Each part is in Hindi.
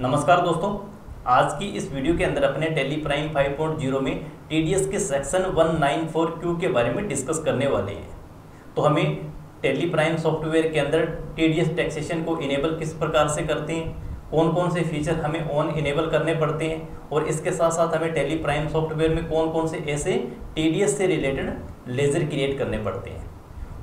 नमस्कार दोस्तों, आज की इस वीडियो के अंदर अपने टेली प्राइम 5.0 में टीडीएस के सेक्शन 194 क्यू के बारे में डिस्कस करने वाले हैं। तो हमें टेली प्राइम सॉफ्टवेयर के अंदर टीडीएस टैक्सेशन को इनेबल किस प्रकार से करते हैं कौन कौन से फीचर हमें ऑन इनेबल करने पड़ते हैं, और इसके साथ साथ हमें टेली प्राइम सॉफ्टवेयर में कौन कौन से ऐसे टीडीएस से रिलेटेड लेजर क्रिएट करने पड़ते हैं।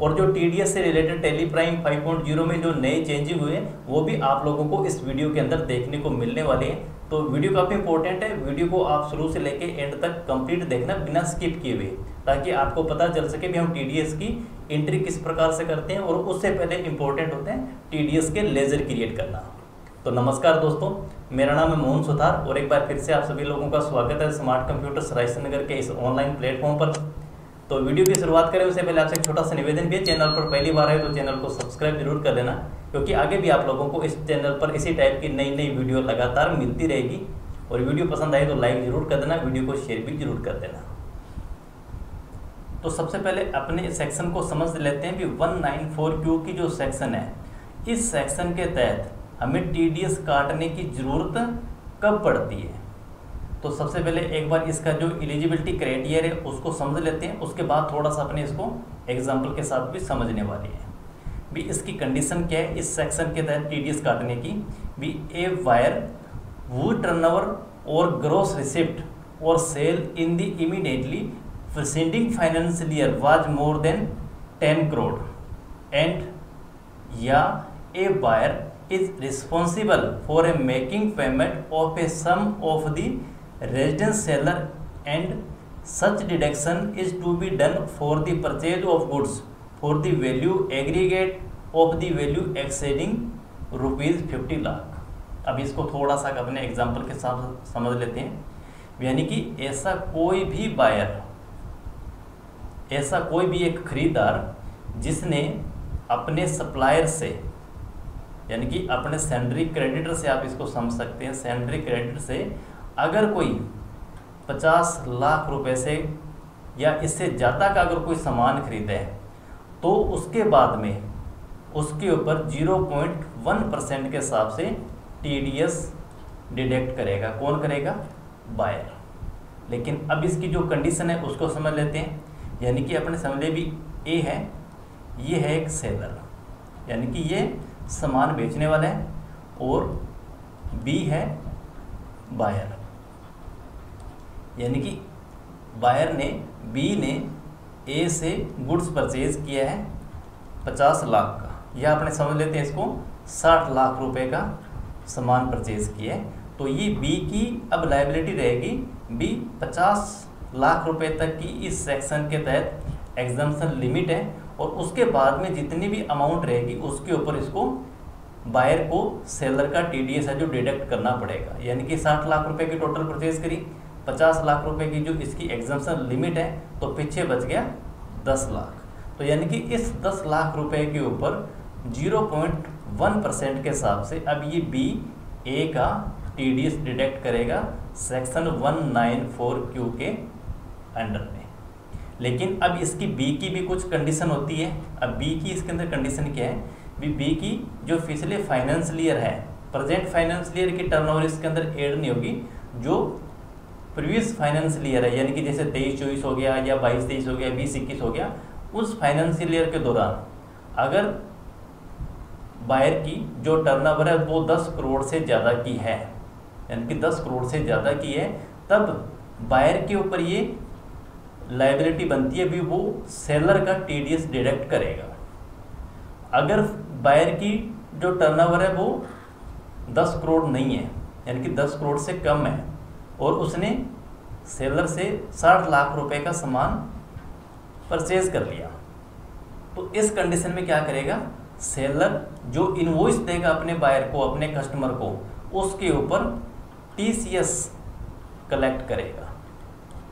और जो टीडीएस से रिलेटेड टेली प्राइम 5.0 में जो नए चेंजिंग हुए हैं, वो भी आप लोगों को इस वीडियो के अंदर देखने को मिलने वाले हैं। तो वीडियो काफ़ी इंपॉर्टेंट है। वीडियो को आप शुरू से लेके एंड तक कंप्लीट देखना बिना स्किप किए हुए। ताकि आपको पता चल सके कि हम टीडीएस की एंट्री किस प्रकार से करते हैं और उससे पहले इंपॉर्टेंट होते हैं टी के लेजर क्रिएट करना। तो नमस्कार दोस्तों, मेरा नाम है मोहन सुथार और एक बार फिर से आप सभी लोगों का स्वागत है स्मार्ट कंप्यूटर रायसनगर के इस ऑनलाइन प्लेटफॉर्म पर। तो वीडियो की शुरुआत करें, उससे पहले आपसे एक छोटा सा निवेदन भी है, चैनल पर पहली बार आए तो चैनल को सब्सक्राइब ज़रूर कर लेना, क्योंकि आगे भी आप लोगों को इस चैनल पर इसी टाइप की नई नई वीडियो लगातार मिलती रहेगी। और वीडियो पसंद आए तो लाइक ज़रूर कर देना, वीडियो को शेयर भी ज़रूर कर देना। तो सबसे पहले अपने सेक्शन को समझ लेते हैं कि 194 क्यू की जो सेक्शन है, इस सेक्शन के तहत हमें टी काटने की ज़रूरत कब पड़ती है? तो सबसे पहले एक बार इसका जो एलिजिबिलिटी क्राइटेरिया है, उसको समझ लेते हैं। उसके बाद थोड़ा सा अपने इसको एग्ज़ाम्पल के साथ भी समझने वाले हैं। भी इसकी कंडीशन क्या है? इस सेक्शन के तहत टी काटने की। भी ए वायर वो टर्नओवर और ग्रोस रिसिप्ट और sale in the immediately preceding financial year was more than ten crore and या a buyer is responsible for a making payment of a sum of the residence seller and such deduction is to be done for the purchase of goods, for the value aggregate of the value exceeding rupees fifty lakh अब इसको थोड़ा सा अपने एग्ज़ाम्पल के साथ समझ लेते हैं। यानी कि ऐसा कोई भी बायर ऐसा कोई भी एक खरीदार जिसने अपने सप्लायर से, यानी कि अपने सेंडरी क्रेडिटर से आप इसको समझ सकते हैं सेंडरी क्रेडिटर से अगर कोई पचास लाख रुपए से या इससे ज़्यादा का अगर कोई सामान खरीदे तो उसके बाद में उसके ऊपर 0.1 परसेंट के हिसाब से टी डिडेक्ट करेगा। कौन करेगा? बायर। लेकिन अब इसकी जो कंडीशन है, उसको समझ लेते हैं। यानी कि अपने समझ भी ए है, ये है एक सेलर। यानी कि ये सामान बेचने वाला है और बी है बायर। यानी कि बायर ने बी ने ए से गुड्स परचेज किया है पचास लाख का। या अपने समझ लेते हैं इसको, साठ लाख रुपए का सामान परचेज किया है। तो ये बी की अब लाइबिलिटी रहेगी। बी पचास लाख रुपए तक की इस सेक्शन के तहत एग्जामेशन लिमिट है और उसके बाद में जितनी भी अमाउंट रहेगी, उसके ऊपर इसको बायर को सेलर का टीडीएस है जो डिडक्ट करना पड़ेगा। यानी कि साठ लाख रुपए की टोटल परचेज करी। पचास लाख रुपए की जो इसकी एग्जामेशन लिमिट है तो पीछे बच गया दस लाख। तो यानी कि इस दस लाख रुपए के ऊपर ज़ीरो पॉइंट वन परसेंट के हिसाब से अब ये बी ए का टी डी एस डिडेक्ट करेगा section one nine four Q के अंडर में। लेकिन अब इसकी बी की भी कुछ कंडीशन होती है। अब बी की इसके अंदर कंडीशन क्या है? भी बी की जो पिछले फाइनेंशियल ईयर है प्रेजेंट फाइनेंशियल ईयर की टर्नओवर इसके अंदर एड नहीं होगी, जो प्रीवियस फाइनेंशियल ईयर है, यानी कि जैसे तेईस, चौबीस हो गया या बाईस, तेईस हो गया, बीस, इक्कीस हो गया, उस फाइनेंशियल ईयर के दौरान अगर बायर की जो टर्नओवर है वो दस करोड़ से ज़्यादा की है, यानी कि दस करोड़ से ज़्यादा की है, तब बायर के ऊपर ये लाइबिलिटी बनती है भी वो सेलर का टी डी डिडक्ट करेगा। अगर बायर की जो टर्नओवर है वो दस करोड़ नहीं है, यानी कि दस करोड़ से कम है और उसने सेलर से साठ लाख रुपए का सामान परचेज कर लिया। तो इस कंडीशन में क्या करेगा? सेलर जो इनवॉइस देगा अपने बायर को, अपने कस्टमर को, उसके ऊपर टीसीएस कलेक्ट करेगा।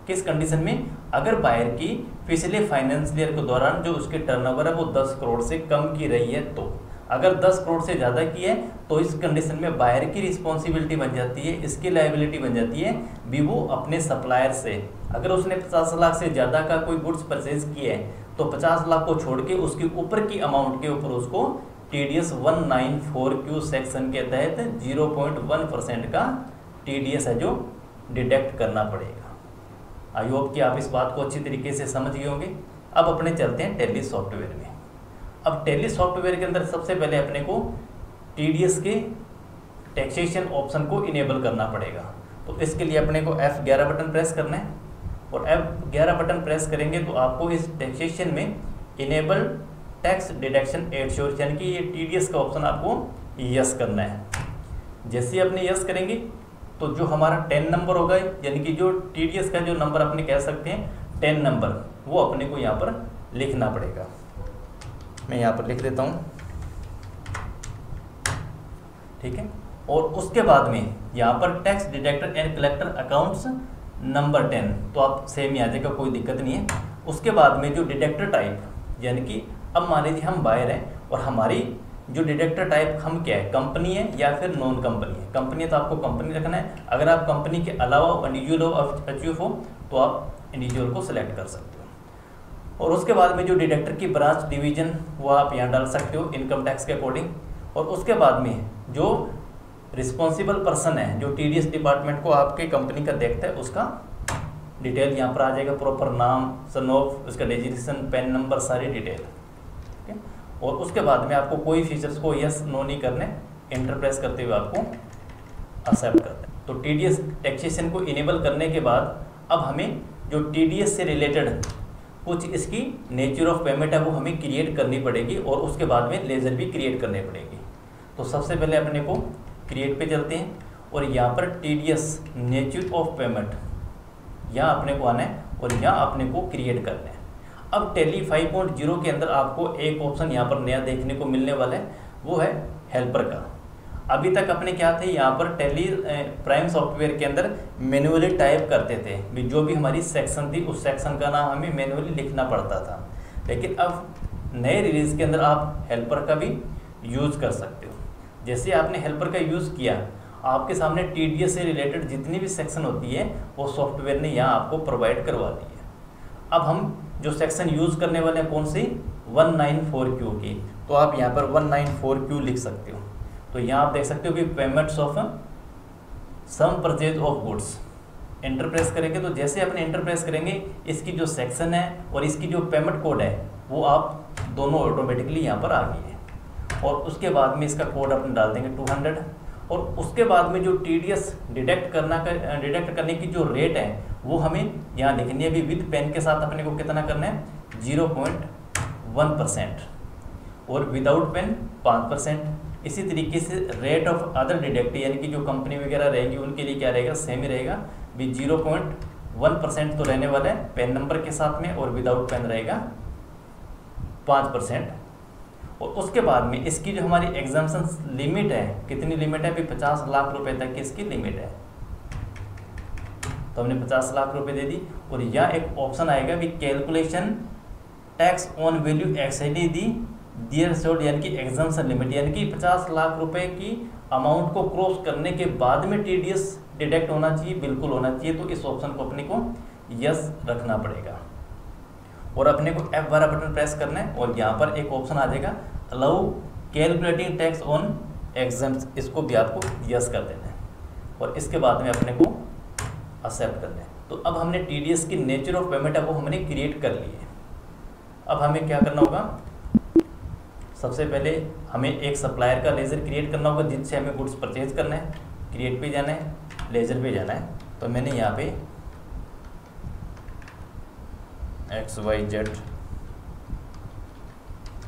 किस कंडीशन में? अगर बायर की पिछले फाइनेंशियल ईयर के दौरान जो उसके टर्नओवर है वो 10 करोड़ से कम की रही है तो। अगर 10 करोड़ से ज़्यादा की है तो इस कंडीशन में बायर की रिस्पॉन्सिबिलिटी बन जाती है, इसकी लाइबिलिटी बन जाती है भी वो अपने सप्लायर से। अगर उसने 50 लाख से ज़्यादा का कोई गुड्स परचेज किया है तो 50 लाख को छोड़ के उसके ऊपर की अमाउंट के ऊपर उसको T D S one nine four Q section के तहत ज़ीरो पॉइंट वन परसेंट का टी डी एस है जो डिडक्ट करना पड़ेगा। आई होप कि आप इस बात को अच्छी तरीके से समझ गए होंगे। अब अपने चलते हैं टेली सॉफ्टवेयर में। अब टेली सॉफ्टवेयर के अंदर सबसे पहले अपने को टी डी एस के टैक्सेशन ऑप्शन को इनेबल करना पड़ेगा। तो इसके लिए अपने को एफ़ ग्यारह बटन प्रेस करना है और एफ़ ग्यारह बटन प्रेस करेंगे तो आपको इस टैक्सेशन में enable tax deduction at source यानी कि ये टीडीएस का ऑप्शन आपको यस करना है। जैसे अपने यस करेंगे तो जो हमारा टेन नंबर होगा, यानी कि जो टीडीएस का जो नंबर अपने कह सकते हैं टेन नंबर वो अपने को यहाँ पर लिखना पड़ेगा। मैं यहाँ पर लिख देता हूँ। ठीक है? और उसके बाद में यहाँ पर tax detector and collector accounts number ten तो आप सेम ही आ जाएगा, कोई दिक्कत नहीं है। उसके बाद में जो डिटेक्टर टाइप यानी कि अब मान लीजिए हम बायर हैं, और हमारी जो डिटेक्टर टाइप हम क्या है कंपनी है या फिर नॉन कंपनी है। कंपनी है तो आपको कंपनी रखना है। अगर आप कंपनी के अलावा इंडिविजुअल अचीव हो तो आप इंडिविजुअल को सिलेक्ट कर सकते और उसके बाद में जो डिटेक्टर की ब्रांच डिवीज़न, वो आप यहाँ डाल सकते हो, इनकम टैक्स के अकॉर्डिंग। और उसके बाद में जो रिस्पॉन्सिबल पर्सन है, जो टीडीएस डिपार्टमेंट को आपके कंपनी का देखता है, उसका डिटेल यहाँ पर आ जाएगा, प्रॉपर नाम सन ऑफ़ उसका रजिस्ट्रेशन पेन नंबर, सारी डिटेल। ठीक है? और उसके बाद में आपको कोई फीचर्स को यस नो नहीं करने इंटरप्रेस करते हुए आपको एक्सेप्ट करते हैं। तो टी टैक्सेशन को इनेबल करने के बाद, अब हमें जो टीडीएस से रिलेटेड कुछ इसकी नेचर ऑफ़ पेमेंट है, वो हमें क्रिएट करनी पड़ेगी और उसके बाद में लेज़र भी क्रिएट करने पड़ेगी। तो सबसे पहले अपने को क्रिएट पे चलते हैं और यहाँ पर T D S nature of payment यहाँ अपने को आना है और यहाँ अपने को क्रिएट करना है। अब टेली 5.0 के अंदर आपको एक ऑप्शन यहाँ पर नया देखने को मिलने वाला है, वो है हेल्पर का। अभी तक अपने क्या थे, यहाँ पर टेली प्राइम सॉफ्टवेयर के अंदर मैनुअली टाइप करते थे। जो भी हमारी सेक्शन थी, उस सेक्शन का नाम हमें मैनुअली लिखना पड़ता था। लेकिन अब नए रिलीज़ के अंदर आप हेल्पर का भी यूज़ कर सकते हो। जैसे आपने हेल्पर का यूज़ किया, आपके सामने टीडीएस से रिलेटेड जितनी भी सेक्शन होती है, वो सॉफ्टवेयर ने यहाँ आपको प्रोवाइड करवा दी है। अब हम जो सेक्शन यूज़ करने वाले हैं, कौन सी? 194 क्यू की। तो आप यहाँ पर 194 क्यू लिख सकते हो। तो यहाँ आप देख सकते हो कि payments of some purchase of goods enter press करेंगे तो जैसे अपने इंटरप्रेस करेंगे, इसकी जो सेक्शन है और इसकी जो पेमेंट कोड है, वो आप दोनों ऑटोमेटिकली यहाँ पर आ गई है। और उसके बाद में इसका कोड अपने डाल देंगे 200 और उसके बाद में जो टी डी एस डिटेक्ट करना कर डिटेक्ट करने की जो रेट है, वो हमें यहाँ लिखनी है। अभी विद पेन के साथ अपने को कितना करना है? ज़ीरो पॉइंट वन परसेंट और विदाउट पेन पाँच परसेंट इसी तरीके से रेट ऑफ़ अदर डिडेक्ट यानी कि जो कंपनी वगैरह रहेगी, उनके लिए क्या रहेगा? सेम ही रहेगा। भी ज़ीरो पॉइंट वन परसेंट तो रहने वाला है पेन नंबर के साथ में और विदाउट पेन रहेगा पाँच परसेंट। और उसके बाद में इसकी जो हमारी एग्जामेशन लिमिट है, कितनी लिमिट है? अभी पचास लाख रुपए तक की इसकी लिमिट है। तो हमने पचास लाख रुपए दे दी और यह एक ऑप्शन आएगा। भी calculation tax on value exceeding the. Threshold यानी कि एग्जामेशन लिमिट, यानी कि पचास लाख रुपए की अमाउंट को क्रॉस करने के बाद में टी डिटेक्ट होना चाहिए, बिल्कुल होना चाहिए तो इस ऑप्शन को अपने को यस रखना पड़ेगा। और अपने को एफ़ बारह बटन प्रेस करना है और यहाँ पर एक ऑप्शन आ जाएगा allow calculating tax on exam इसको भी आपको यस कर देना है। और इसके बाद में अपने को एक्सेप्ट करना है। तो अब हमने टीडीएस की नेचर ऑफ़ पेमेंट वो हमने क्रिएट कर ली है। अब हमें क्या करना होगा? सबसे पहले हमें एक सप्लायर का लेज़र क्रिएट करना होगा, जिससे हमें गुड्स परचेज करना है क्रिएट पे जाना है लेज़र पे जाना है। तो मैंने यहाँ पे X Y Z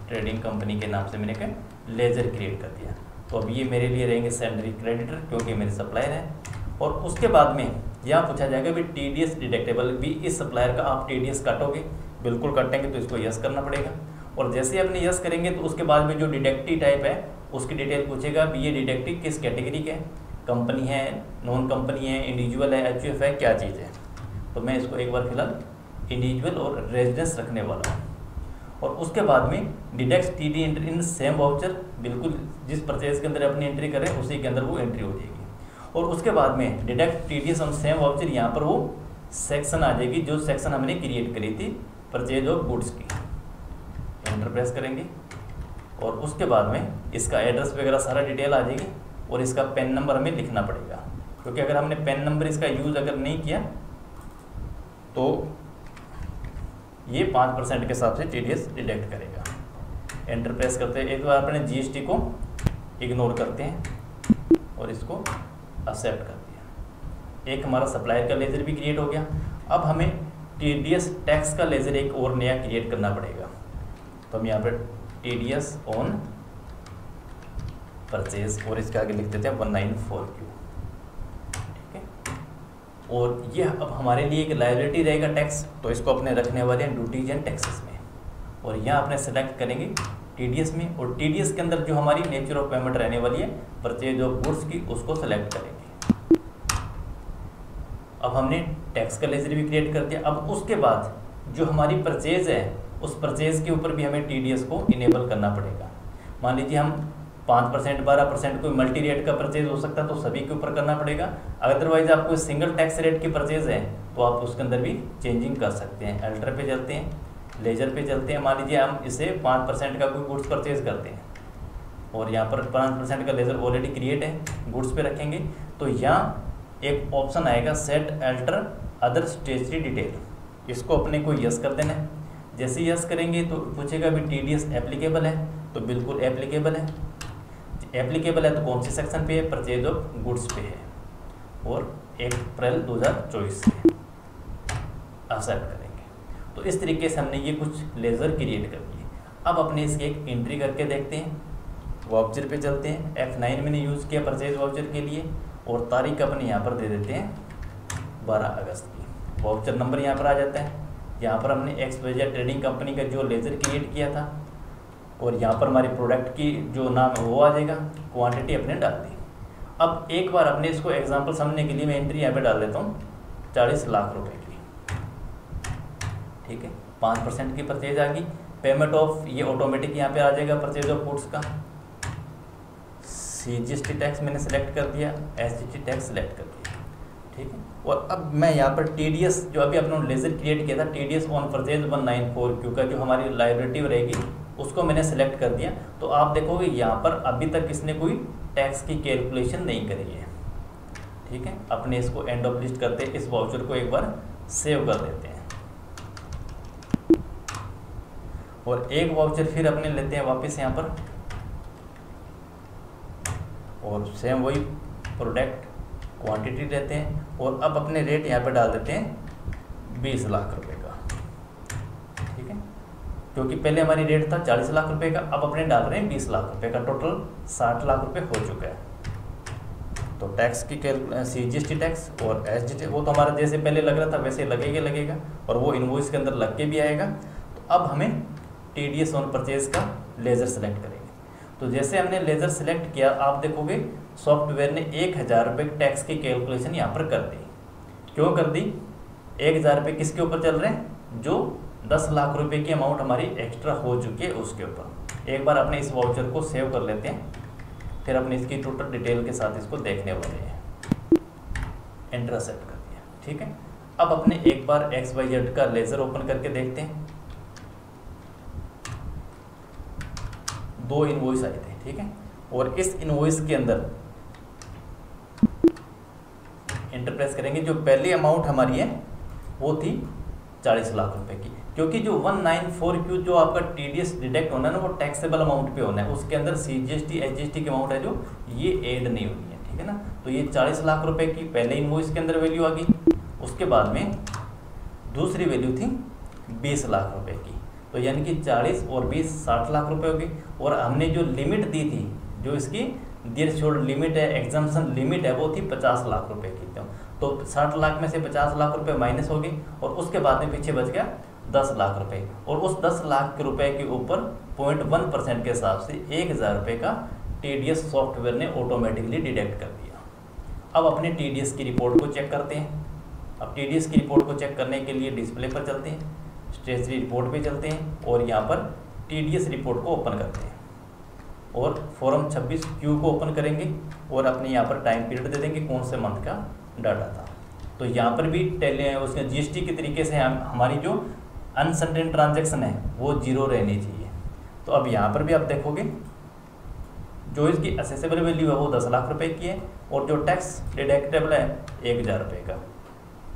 trading company के नाम से मैंने कहा लेज़र क्रिएट कर दिया। तो अब ये मेरे लिए रहेंगे सैलरी क्रेडिटर क्योंकि मेरे सप्लायर हैं। और उसके बाद में यहाँ पूछा जाएगा भी टी डी एस डिडेक्टेबल भी इस सप्लायर का, आप टी डी एस काटोगे? बिल्कुल काटेंगे तो इसको यस करना पड़ेगा। और जैसे अपने यस करेंगे तो उसके बाद में जो डिडेक्टिव टाइप है, उसकी डिटेल पूछेगा भी ये डिडेक्टिव किस कैटेगरी के कंपनी है नॉन कंपनी है इंडिविजुअल है एचयूएफ है, क्या चीज़ है? तो मैं इसको एक बार फ़िलहाल इंडिविजुअल और रेजिडेंस रखने वाला हूँ। और उसके बाद में deducts T D entry in same voucher बिल्कुल जिस परचेज के अंदर अपनी एंट्री करें, उसी के अंदर वो एंट्री हो जाएगी। और उसके बाद में deduct T D on same voucher यहाँ पर वो सेक्शन आ जाएगी जो सेक्शन हमने क्रिएट करी थी परचेज ऑफ़ गुड्स की। एंटर प्रेस करेंगे। और उसके बाद में इसका एड्रेस वगैरह सारा डिटेल आ जाएगी और इसका पेन नंबर हमें लिखना पड़ेगा। क्योंकि अगर हमने पेन नंबर इसका यूज़ अगर नहीं किया तो ये पाँच परसेंट के हिसाब से टी डिडक्ट करेगा। एंटर प्रेस करते हैं। एक बार अपने जीएसटी को इग्नोर करते हैं और इसको एक्सेप्ट कर दिया एक हमारा सप्लायर का लेज़र भी क्रिएट हो गया। अब हमें टीडीएस टैक्स का लेज़र एक और नया क्रिएट करना पड़ेगा। तो हम यहाँ पर T D S on purchase और इसके आगे लिख देते हैं वन नाइन फोर क्यू ठीक है? और यह अब हमारे लिए एक लाइबिलिटी रहेगा टैक्स तो इसको अपने रखने वाले हैं ड्यूटीज़ एंड टैक्सेस में। और यहाँ अपने सेलेक्ट करेंगे टीडीएस में, और टीडीएस के अंदर जो हमारी नेचर ऑफ़ पेमेंट रहने वाली है परचेज ऑफ़ गुड्स की, उसको सेलेक्ट करेंगे। अब हमने टैक्स का लेजर भी क्रिएट कर दिया। अब उसके बाद जो हमारी परचेज है उस परचेज के ऊपर भी हमें टीडीएस को इनेबल करना पड़ेगा। मान लीजिए हम पाँच परसेंट, बारह परसेंट कोई मल्टी रेट का परचेज हो सकता है तो सभी के ऊपर करना पड़ेगा। अदरवाइज़ आप कोई सिंगल टैक्स रेट की परचेज है तो आप उसके अंदर भी चेंजिंग कर सकते हैं। अल्टर पे चलते हैं लेजर पे चलते हैं। मान लीजिए हम इसे पाँच परसेंट का कोई गुड्स परचेज करते हैं, और यहाँ पर पाँच परसेंट का लेजर ऑलरेडी क्रिएट है गुड्स पे रखेंगे तो यहाँ एक ऑप्शन आएगा set alter other statutory detail इसको अपने को यस कर देना है। जैसे यस करेंगे तो पूछेगा भी टी डी एस एप्लीकेबल है? तो बिल्कुल एप्लीकेबल है। एप्लीकेबल है तो कौन से सेक्शन पे है? परचेज ऑफ़ गुड्स पे है। और एक अप्रैल 2024 से एक्सेप्ट करेंगे। तो इस तरीके से हमने ये कुछ लेज़र क्रिएट कर दिए। अब अपने इसकी एक एंट्री करके देखते हैं। वाउचर पे चलते हैं। एफ़ नाइन मैंने यूज़ किया परचेज वाउचर के लिए। और तारीख अपने यहाँ पर दे देते हैं। बारह अगस्त की। वाउचर नंबर यहाँ पर आ जाता है। यहाँ पर हमने एक्स ट्रेडिंग कंपनी का जो लेज़र क्रिएट किया था, और यहाँ पर हमारे प्रोडक्ट की जो नाम है वो आ जाएगा क्वांटिटी अपने डाल दी। अब एक बार अपने इसको एग्जांपल समझने के लिए मैं एंट्री यहाँ पे डाल देता हूँ, चालीस लाख रुपए की। ठीक है, पाँच परसेंट की परचेज आ गई। पेमेंट ऑफ़ ये ऑटोमेटिक यहाँ पे आ जाएगा परचेज ऑफ़ गुड्स का। C G S T tax मैंने सेलेक्ट कर दिया S G T tax select कर दिया। ठीक है? और अब मैं यहाँ पर टी डी एस जो अभी अपने लेजर क्रिएट किया था T D S on purchase one nine four Q का जो हमारी लाइबिलिटी रहेगी, उसको मैंने सेलेक्ट कर दिया। तो आप देखोगे यहाँ पर अभी तक इसने कोई टैक्स की कैलकुलेशन नहीं करी है। ठीक है? अपने इसको एंड ऑफ़ लिस्ट करते इस वाउचर को एक बार सेव कर देते हैं। और एक वाउचर फिर अपने लेते हैं वापस यहाँ पर। और सेम वही प्रोडक्ट क्वांटिटी लेते हैं। और अब अपने रेट यहाँ पर डाल देते हैं बीस लाख रुपए का। ठीक है? क्योंकि पहले हमारी रेट था चालीस लाख रुपए का, अब अपने डाल रहे हैं बीस लाख रुपए का। टोटल साठ लाख रुपए हो चुका है। तो टैक्स की C G S T tax और एस जी टी वो तो हमारा जैसे पहले लग रहा था, वैसे लगेगा लगेगा और वो इन्वॉइस के अंदर लग के भी आएगा। तो अब हमें T D S on purchase का लेज़र सेलेक्ट करेंगे। तो जैसे हमने लेज़र सेलेक्ट किया, आप देखोगे सॉफ्टवेयर ने एक हज़ार रुपये टैक्स की कैलकुलेशन यहाँ पर कर दी। क्यों कर दी? एक हज़ार रुपये किसके ऊपर चल रहे हैं? जो दस लाख रुपए की अमाउंट हमारी एक्स्ट्रा हो चुकी है उसके ऊपर। एक बार अपने इस वाउचर को सेव कर लेते हैं, फिर अपने इसकी टोटल डिटेल के साथ इसको देखने वाले हैं। एंटर सेट कर दिया। ठीक है? अब अपने एक बार एक्स वाई जेड का लेज़र ओपन करके देखते हैं। दो इनवॉइस आए थे, ठीक है? और इस इनवॉइस के अंदर इंटरप्रेस करेंगे, जो पहली अमाउंट हमारी है, वो थी चालीस लाख रुपए की। क्योंकि जो 194 क्यू जो आपका टी डी एस डिडेक्ट होना है ना, वो टैक्सेबल अमाउंट पे होना है। उसके अंदर C G S T H G S T की अमाउंट है जो, ये एड नहीं होनी है, ठीक है ना? तो ये 40 लाख रुपए की पहले इनवॉइस के अंदर वैल्यू आ गई। उसके बाद में दूसरी वैल्यू थी बीस लाख रुपए की। तो यानी कि चालीस और बीस साठ लाख रुपए हो गई और हमने जो लिमिट दी थी, जो इसकी देर छोड़ लिमिट है एग्जामेशन लिमिट है, वो थी पचास लाख रुपए की तो साठ लाख में से पचास लाख रुपए माइनस हो गई और उसके बाद में पीछे बच गया दस लाख रुपए और उस दस लाख के रुपए के ऊपर पॉइंट वन परसेंट के हिसाब से एक हज़ार रुपये का टीडीएस सॉफ्टवेयर ने ऑटोमेटिकली डिटेक्ट कर दिया। अब अपने टीडीएस की रिपोर्ट को चेक करते हैं। अब टीडीएस की रिपोर्ट को चेक करने के लिए डिस्प्ले पर चलते हैं स्टेशनरी रिपोर्ट पे चलते हैं और यहाँ पर टीडीएस रिपोर्ट को ओपन करते हैं। और फॉर्म 26 क्यू को ओपन करेंगे और अपने यहाँ पर टाइम पीरियड दे देंगे कौन से मंथ का डाटा था। तो यहाँ पर भी टेले उसके जीएसटी के तरीके से हम, हमारी जो अनसर्टेन ट्रांजेक्शन है, वो ज़ीरो रहनी चाहिए। तो अब यहाँ पर भी आप देखोगे, जो इसकी असेसेबल वैल्यू है वो दस लाख रुपए की है और जो टैक्स डिडक्टेबल है, एक हज़ार रुपये का।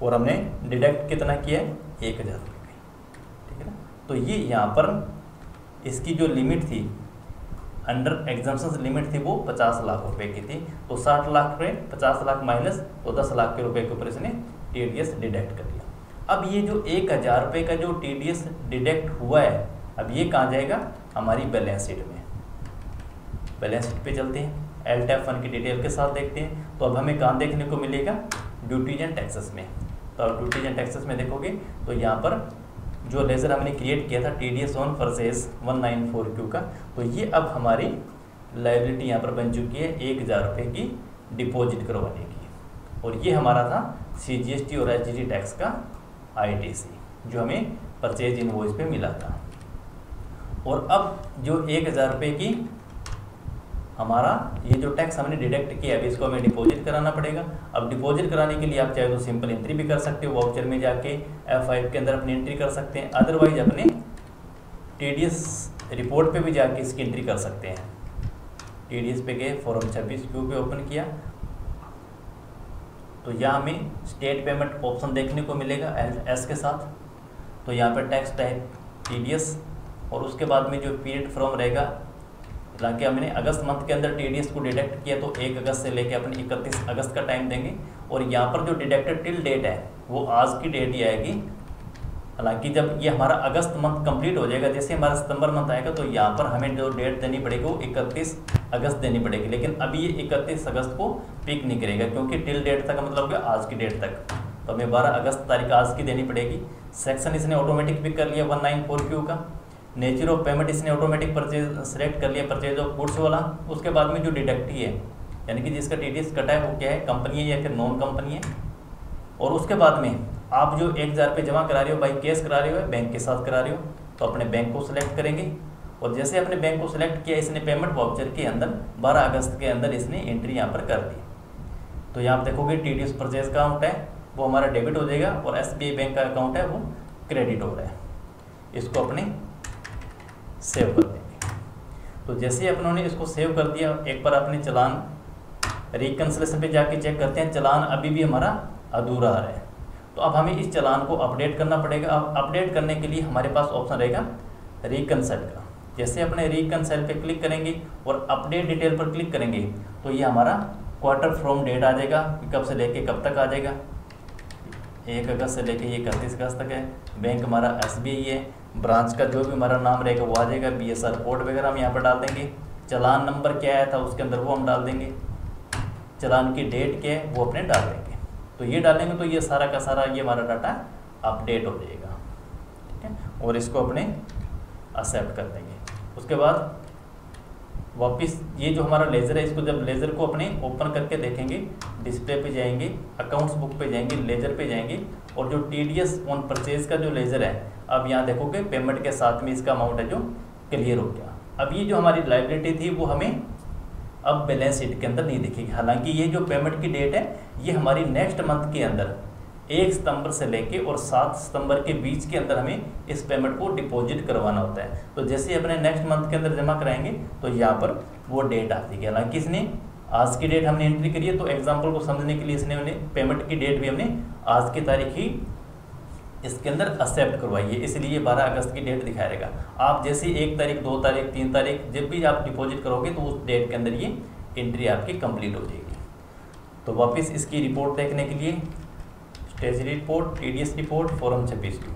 और हमने डिडक्ट कितना किया है? एक हज़ार रुपये का। ठीक है ना? तो ये यहाँ पर इसकी जो लिमिट थी अंडर एग्जाम्सन लिमिट थी वो पचास लाख रुपए की थी। तो साठ लाख रुपये पचास लाख माइनस तो दस लाख के रुपए के ऊपर इसने टी डिडक्ट कर दिया। अब ये जो एक हज़ार रुपये का जो टी डिडक्ट हुआ है, अब ये कहाँ जाएगा? हमारी बैलेंस शीट में। बैलेंस शीट पे चलते हैं। एल टैप वन की डिटेल के साथ देखते हैं। तो अब हमें कहाँ देखने को मिलेगा? ड्यूटीज़ एंड टैक्सेस में। तो अब ड्यूटीज़ एंड टैक्सेस में देखोगे तो यहाँ पर जो लेज़र हमने क्रिएट किया था T D S on purchase one nine four Q का तो ये अब हमारी लाइबिलिटी यहाँ पर बन चुकी है एक हज़ार रुपये की डिपॉजिट करवाने की। और ये हमारा था सी जी एस टी और एच जी टी टैक्स का आई टी सी जो हमें परचेज इनवॉइस पे मिला था। और अब जो एक हज़ार रुपये की हमारा, ये जो टैक्स हमने डिडक्ट किया अभी इसको हमें डिपॉजिट कराना पड़ेगा। अब डिपॉजिट कराने के लिए आप चाहे तो सिंपल एंट्री भी कर सकते हो वाउचर में जाके एफ़ फाइव के अंदर अपनी एंट्री कर सकते हैं। अदरवाइज़ अपने टी रिपोर्ट पे भी जाके इसकी एंट्री कर सकते हैं। टी पे गए फॉरम छब्बीस क्यू पे ओपन किया। तो यहाँ हमें स्टेट पेमेंट ऑप्शन देखने को मिलेगा एस के साथ। तो यहाँ पर टैक्स टाइप टी और उसके बाद में जो पीरियड फ्रॉम रहेगा हालाँकि हमने अगस्त मंथ के अंदर टी को डिडक्ट किया तो एक अगस्त से लेकर अपने इकतीस अगस्त का टाइम देंगे। और यहाँ पर जो डिडक्टेड टिल डेट है, वो आज की डेट ही आएगी। हालाँकि जब ये हमारा अगस्त मंथ कंप्लीट हो जाएगा, जैसे हमारा सितंबर मंथ आएगा तो यहाँ पर हमें जो डेट देनी पड़ेगी, वो इकतीस अगस्त देनी पड़ेगी। लेकिन अभी ये इकतीस अगस्त को पिक नहीं करेगा, क्योंकि टिल डेट तक मतलब क्या आज की डेट तक। तो हमें बारह अगस्त तारीख आज की देनी पड़ेगी। सेक्शन इसने ऑटोमेटिक पिक कर लिया वन का। नेचर ऑफ़ पेमेंट इसने ऑटोमेटिक परचेज सेलेक्ट कर लिया परचेज ऑफ़ गुड्स वाला। उसके बाद में जो डिडक्टी है यानी कि जिसका टीडीएस कटा है वो क्या है कंपनी है या फिर नॉन कंपनी है। और उसके बाद में आप जो एक हज़ार रुपये जमा करा रहे हो, बाई कैश करा रहे हो बैंक के साथ करा रहे हो तो अपने बैंक को सिलेक्ट करेंगे। और जैसे अपने बैंक को सिलेक्ट किया, इसने पेमेंट वाउचर के अंदर 12 अगस्त के अंदर इसने एंट्री यहाँ पर कर दी। तो यहाँ आप देखोगे टी डी परचेज का अकाउंट है, वो हमारा डेबिट हो जाएगा और एसबीआई बैंक का अकाउंट है, वो क्रेडिट हो रहा है। इसको अपने सेव कर देंगे। तो जैसे ही अपनों ने इसको सेव कर दिया, एक बार अपने चलान रिकन्सलेशन पे जाके चेक करते हैं, चलान अभी भी हमारा अधूरा आ रहा है। तो अब हमें इस चलान को अपडेट करना पड़ेगा। अब अपडेट करने के लिए हमारे पास ऑप्शन रहेगा रिकनसेल का। जैसे अपने रिकनसेल पे क्लिक करेंगे और अपडेट डिटेल पर क्लिक करेंगे तो ये हमारा क्वार्टर फ्रॉम डेट आ जाएगा कब से लेके कब तक आ जाएगा। एक अगस्त से लेकर ये इकतीस अगस्त तक है। बैंक हमारा एसबीआई है। ब्रांच का जो भी हमारा नाम रहेगा वो आ जाएगा। बी एस आर कोड वगैरह हम यहाँ पर डाल देंगे। चलान नंबर क्या आया था उसके अंदर वो हम डाल देंगे। चलान की डेट क्या है वो अपने डाल देंगे। तो ये डालेंगे तो ये सारा का सारा ये हमारा डाटा अपडेट हो जाएगा। ठीक है? और इसको अपने एक्सेप्ट कर देंगे। उसके बाद वापस ये जो हमारा लेज़र है, इसको जब लेज़र को अपने ओपन करके देखेंगे डिस्प्ले पे जाएँगे अकाउंट्स बुक पे जाएँगे लेज़र पे जाएँगे, और जो T D S on purchase का जो लेज़र है अब यहाँ देखोगे पेमेंट के साथ में इसका अमाउंट है जो क्लियर हो गया। अब ये जो हमारी लाइबिलिटी थी, वो हमें अब बैलेंस शीट के अंदर नहीं दिखेगी। हालाँकि ये जो पेमेंट की डेट है, ये हमारी नेक्स्ट मंथ के अंदर एक सितंबर से लेके और सात सितंबर के बीच के अंदर हमें इस पेमेंट को डिपॉजिट करवाना होता है। तो जैसे ही अपने नेक्स्ट मंथ के अंदर जमा कराएँगे तो यहाँ पर वो डेट आती है हालाँकि इसने आज की डेट हमने एंट्री करी है तो एग्ज़ाम्पल को समझने के लिए इसने हमने पेमेंट की डेट भी हमने आज की तारीख ही इसके अंदर एक्सेप्ट करवाइए इसलिए 12 अगस्त की डेट दिखाया रहेगा आप जैसे एक तारीख, दो तारीख, तीन तारीख जब भी आप डिपॉजिट करोगे तो उस डेट के अंदर ये एंट्री आपकी कंप्लीट हो जाएगी। तो वापस इसकी रिपोर्ट देखने के लिए statutory report T report form छब्बीस क्यू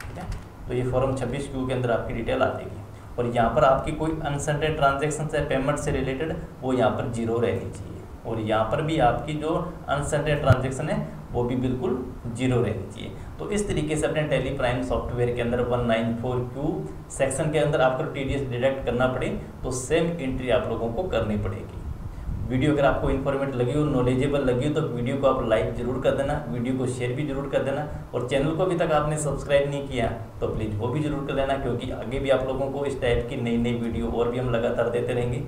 ठीक है? तो ये फॉरम छब्बीस क्यू के अंदर आपकी डिटेल आ जाएगी और यहाँ पर आपकी कोई अनसेंटेड ट्रांजेक्शन है पेमेंट से रिलेटेड वो यहाँ पर ज़ीरो रहनी चाहिए। और यहाँ पर भी आपकी जो अनसेंटेड ट्रांजेक्शन है, वो भी बिल्कुल ज़ीरो रहनी चाहिए। तो इस तरीके से अपने टेली प्राइम सॉफ्टवेयर के अंदर 194 क्यू सेक्शन के अंदर आपको टी डिडक्ट करना पड़े तो सेम एंट्री आप लोगों को करनी पड़ेगी। वीडियो अगर आपको इन्फॉर्मेट लगी हो नॉलेजेबल लगी हो तो वीडियो को आप लाइक ज़रूर कर देना, वीडियो को शेयर भी ज़रूर कर देना, और चैनल को अभी तक आपने सब्सक्राइब नहीं किया तो प्लीज़ वो भी ज़रूर कर देना क्योंकि आगे भी आप लोगों को इस टाइप की नई नई वीडियो और भी हम लगातार देते रहेंगे।